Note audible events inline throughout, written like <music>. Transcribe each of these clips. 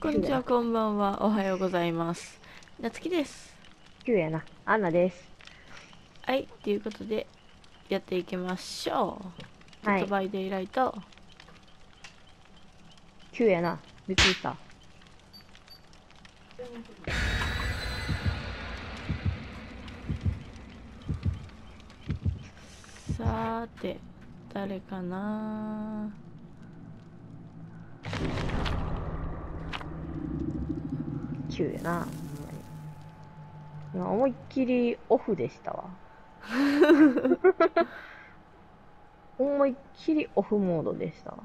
こんにちは、こんばんは、おはようございます。なつきです。9やな。アンナです。はい、ということで、やっていきましょう。はいバイデイライト。9やな。びっくりした。さーて、誰かな9やな。思いっきりオフでしたわ。<laughs> 思いっきりオフモードでしたわ。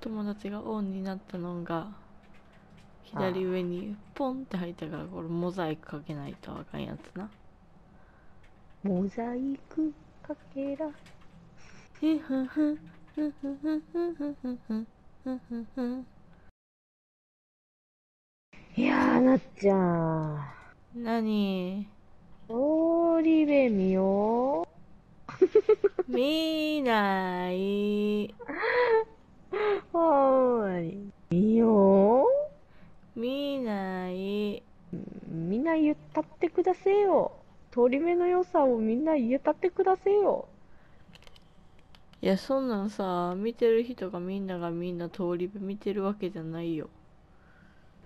友達がオンになったのが、左上にポンって入ったから、これモザイクかけないとあかんやつな。モザイクかけら。ふふふふふふふふふふふふふいなっちゃん。何？通り部見よ <laughs> 見ない。う。ほんまに。見よ見ない。う。みんな言ったってくだせえよ。通り目の良さをみんな言ったってくだせえよ。いや、そんなんさ、見てる人がみんながみんな通り部見てるわけじゃないよ。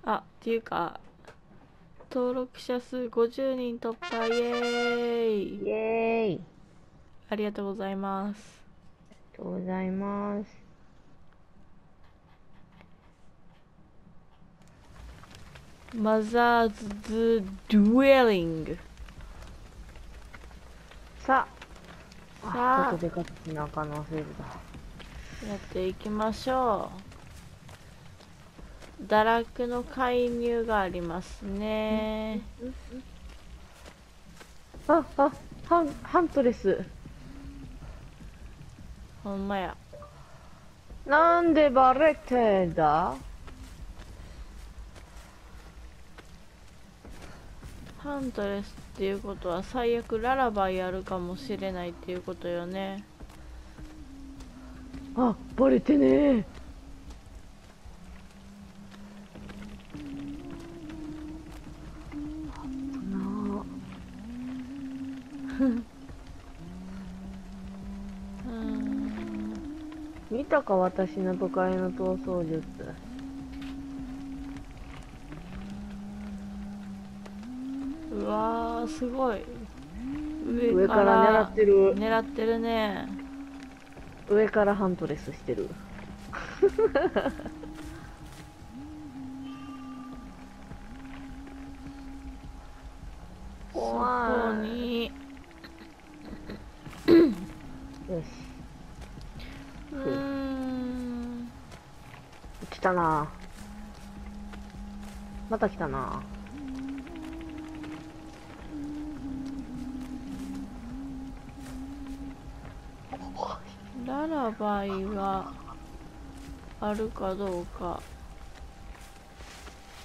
あ、っていうか、登録者数50人突破、イエーイイエーイ。ありがとうございます。ありがとうございます。マザーズ・デュエリング。さあ、さあ外でかってなあかんの忘れてた。やっていきましょう。堕落の介入がありますね。あ、あ、ハン、ハントレス。ほんまや。なんでバレてんだ？ハントレスっていうことは最悪ララバイやるかもしれないっていうことよね。あ、バレてねえ。見たか私の都会の逃走術。うわー、すごい。上から狙ってる。狙ってるね。上からハントレスしてる。<laughs> そこ怖い。に。よし。うーん。来たなまた来たなララバイがあるかどうか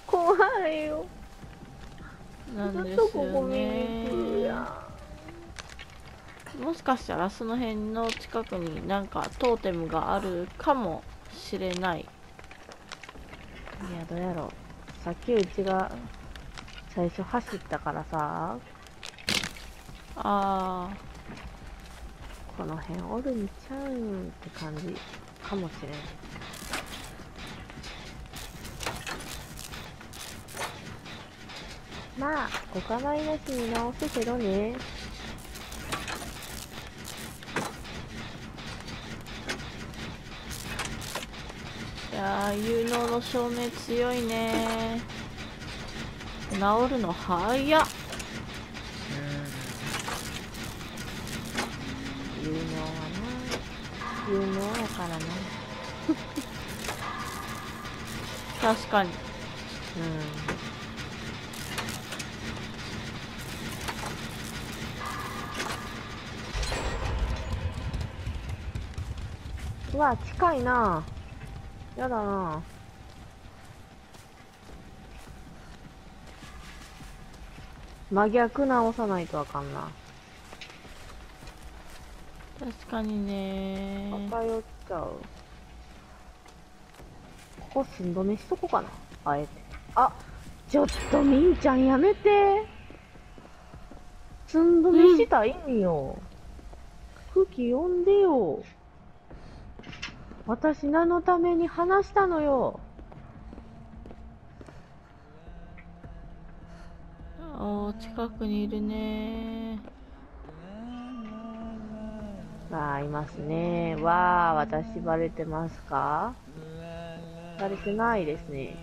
怖いよ。なんでずっとすよここ見に来るねやん。もしかしたらその辺の近くになんかトーテムがあるかもしれないいや、どうやろう。さっきうちが最初走ったからさ、あこの辺おるんちゃうんって感じかもしれない。まあ、お構いなしに直すけどね。やー有能の照明強いね治るの早っ有能はな。有能やからな。<laughs> 確かにうん。うわ、近いな。やだな。真逆直さないとあかんな。確かにね偏っちゃう。こ寸止めしとこうかな。あえて。あ、ちょっとみんちゃんやめて。寸止めしたいんよ。空気読んでよ。私何のために話したのよ。おー近くにいるねわあ、いますね。わあ、私バレてますか？バレてないですね。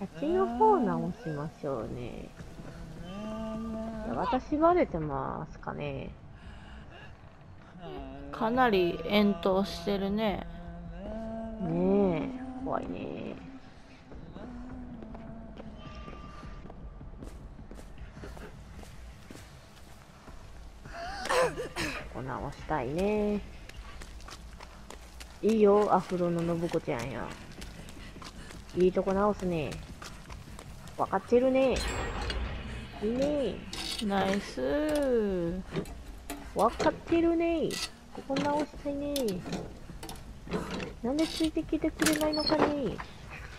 あっちの方直しましょうね。私バレてますかね。かなり遠投してるねねえ、怖いね。ここ直したいね。いいよ、アフロの信子ちゃんや。いいとこ直すね。わかってるね。いいね。ナイスわかってるね。ここ直したいね。なんでついてきてくれないのかね。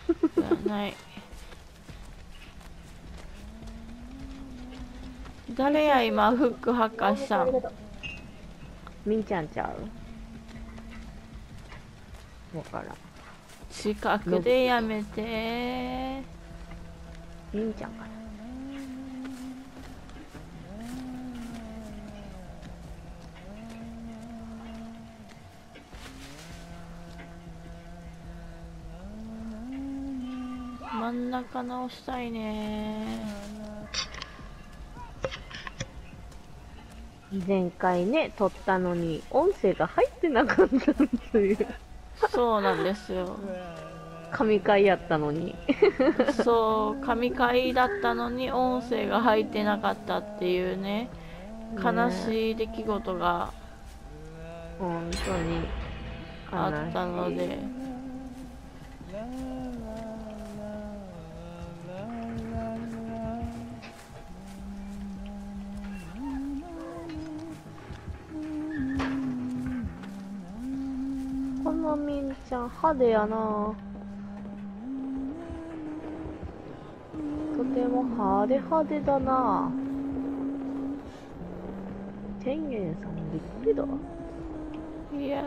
<laughs> ない誰や今フックハッカーしたん？みんちゃんちゃう？わからん。近くでやめてみんちゃんかな。真ん中直したいね前回ね、撮ったのに、音声が入ってなかったという、そうなんですよ神回やったのに。そう神回だったのに音声が入ってなかったっていうね悲しい出来事が本当に。あったのでこのみんちゃん派手やな。とても派手派手だな。天元さんびっくりだ。わいや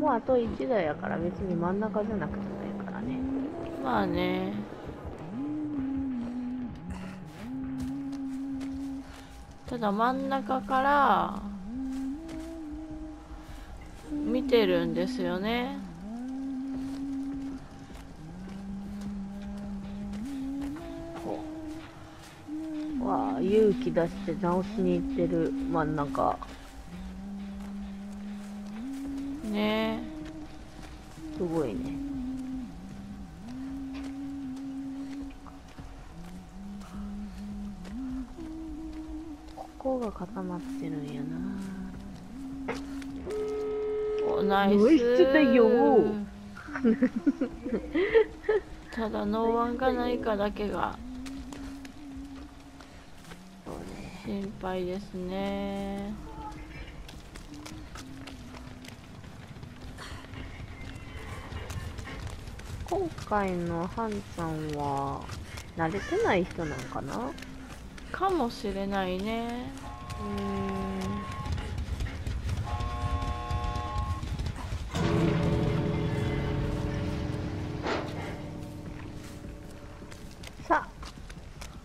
もうあと1台やから別に真ん中じゃなくてもいいからね。ーまあね。ただ真ん中から見てるんですよね。わあ勇気出して直しに行ってる真ん中。ね。すごいね。ここが固まってるんやなおナイスだよ。ただノーワンがないかだけが心配ですね。今回のハンちゃんは慣れてない人なんかな？うかもしれないね。ーん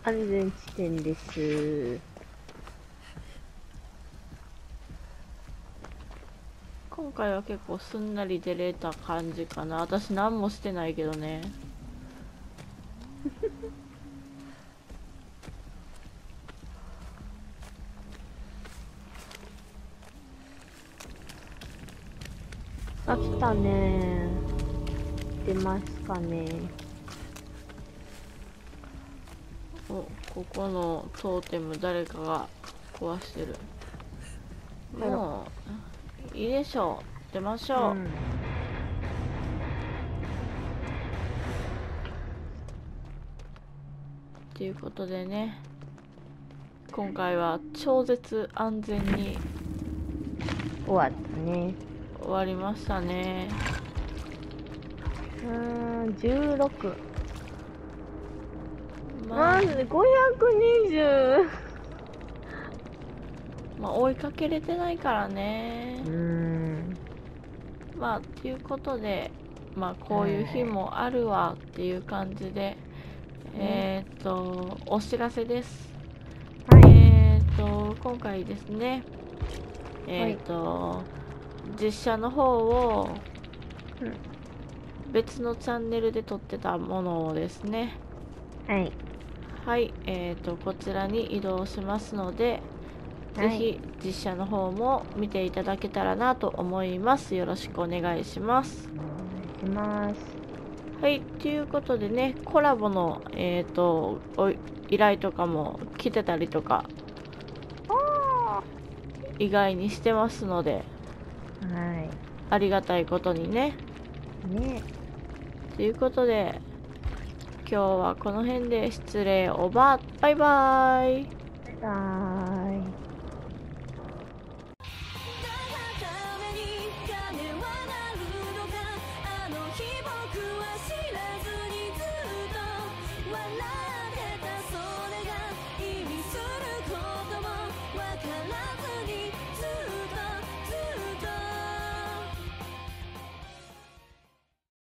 安全地点です。今回は結構すんなり出れた感じかな。私何もしてないけどね。<laughs> あ来たね。出ますかねおここのトーテム誰かが壊してる。もういいでしょう。出ましょう、うん。ということでね今回は超絶安全に終わったね。終わりましたね。うーん、16。まあなんで520。まあ追いかけれてないからねうーん。まあということでまあこういう日もあるわっていう感じで、えーっとお知らせですはい。えーっと今回ですねえーっと、実写の方をうん別のチャンネルで撮ってたものをですねはい。はいえーっとこちらに移動しますので、はいぜひ実写の方も見ていただけたらなと思いますよろしくお願いしますお願いします。はい、ということでね、コラボの、えー、とお依頼とかも来てたりとか、意外にしてますので、はありがたいことにね。い。ねということで、今日はこの辺で失礼おば、バイバイ。バイバイ。